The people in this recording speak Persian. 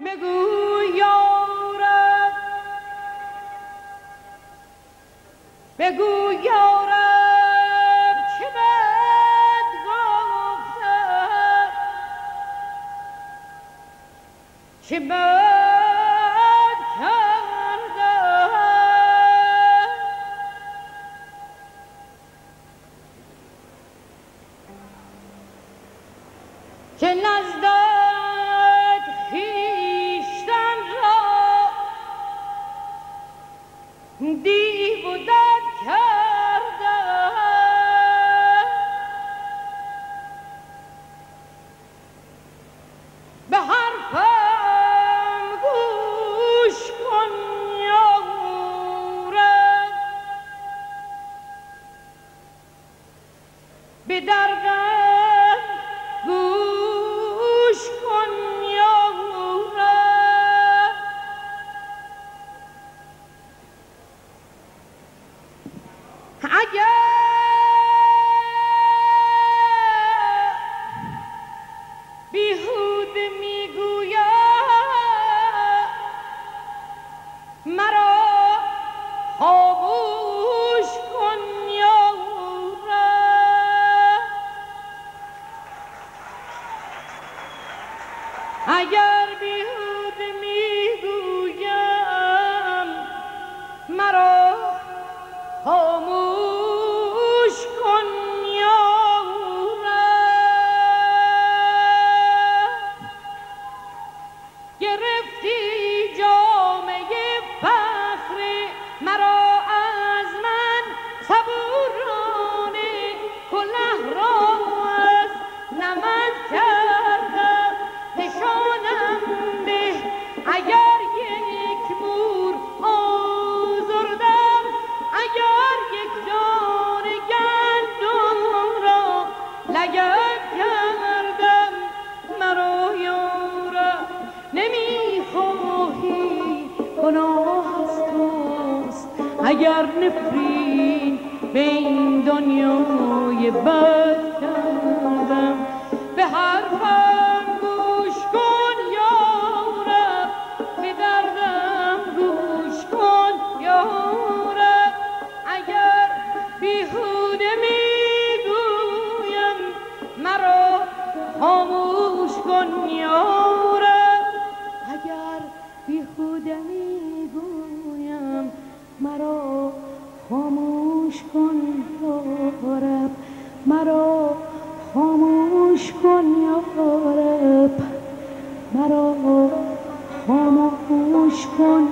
بگو یارب. بگو یارب چه بد گفتم چه بد کردم که دیو و اگر بیهود می‌گویم مرا گناه از توست اگر نفرین به این دنیای بد کردم به حرفم گوش کن یارب به دردم گوش کن یارب. اگر بیهوده می‌گویم مرا خاموش کن یارب. خاموش کن یارب. مرا خاموش کن یارب. مرا خاموش کن